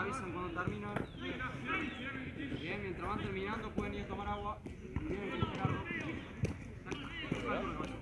avisan cuando terminan. Bien, mientras van terminando pueden ir a tomar agua. Tienen que.